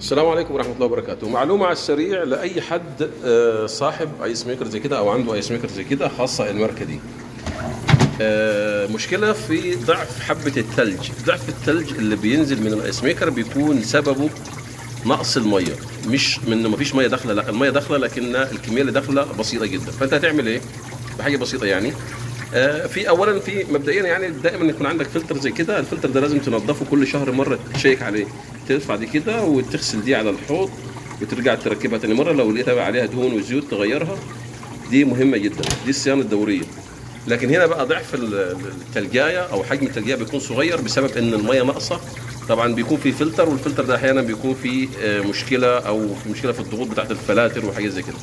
السلام عليكم ورحمة الله وبركاته. معلومة على السريع لأي حد آه، صاحب ice maker زي كده أو عنده ice maker زي كده خاصة الماركة دي. آه، مشكلة في ضعف حبة الثلج ضعف الثلج اللي بينزل من ال ice maker بيكون سببه نقص المية. مش من انه مفيش مية داخلة لا المية داخلة لكن الكمية اللي داخلة بسيطة جدا. فأنت هتعمل إيه؟ بحاجة بسيطة يعني. آه، في اولا في مبدئيا يعني دائما يكون عندك فلتر زي كده. الفلتر ده لازم تنظفه كل شهر مرة تشيك عليه. ترفع دي كده وتغسل دي على الحوض وترجع تركبها تاني مرة. لو لقيتها عليها دهون وزيوت تغيرها دي مهمة جدا دي الصيانة الدورية. لكن هنا بقى ضعف ال- التلجاية أو حجم التلجاية بيكون صغير بسبب إن المية ناقصة. طبعا بيكون في filter وال filter ده أحيانا بيكون فيه آه، مشكلة أو في مشكلة في الضغوط بتاعت الفلاتر وحاجات زي كده.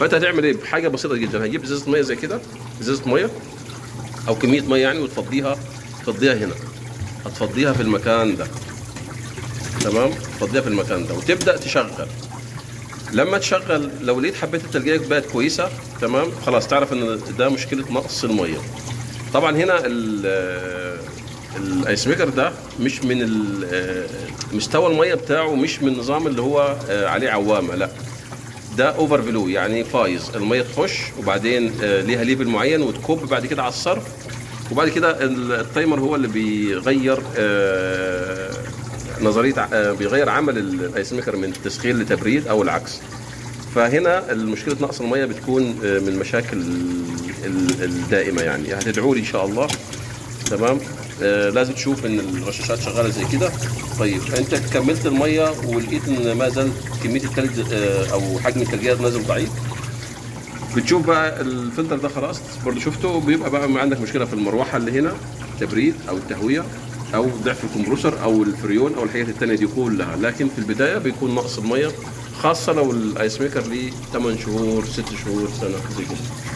فأنت هتعمل إيه؟ بحاجه بسيطة جدا هتجيب إزازة مية زي كده إزازة مية أو كمية مية يعني وتفضيها تفضيها هنا. هتفضيها في المكان ده. تمام؟ تفضيها في المكان ده. وتبدأ تشغل. لما تشغل لو لقيت حباية التلجاية بقت كويسة تمام؟ خلاص تعرف إن ده مشكلة نقص المية. طبعا هنا ال- ال ice maker ده مش من ال- مستوى المية بتاعه مش من النظام اللي هو عليه عوامة لا. ده overflow يعني فايض. المية تخش وبعدين آه، ليها level معين وتكب بعد كده على الصرف. وبعد كده ال- ال timer هو اللي بيغير آه، نظرية آه، بيغير عمل ال- ال ice maker من تسخين لتبريد أو العكس. فهنا المشكلة نقص المية بتكون آه، من المشاكل ال- الدائمة يعني. هتدعولي إن شاء الله. تمام؟ آه لازم تشوف إن الرشاشات شغالة زي كده. طيب أنت كملت المية ولقيت إن ما زال كمية الثلج آه أو حجم التلجاية نازل ضعيف. بتشوف بقى الفلتر ده خلاص؟ برضه شفته. بيبقى بقى عندك مشكلة في المروحة اللي هنا تبريد أو التهوية. أو ضعف ال compressor أو ال freon أو الحاجات الثانية دي كلها. لكن في البداية بيكون نقص المية خاصة لو ال ice maker ليه 8 شهور 6 شهور سنة زي كده.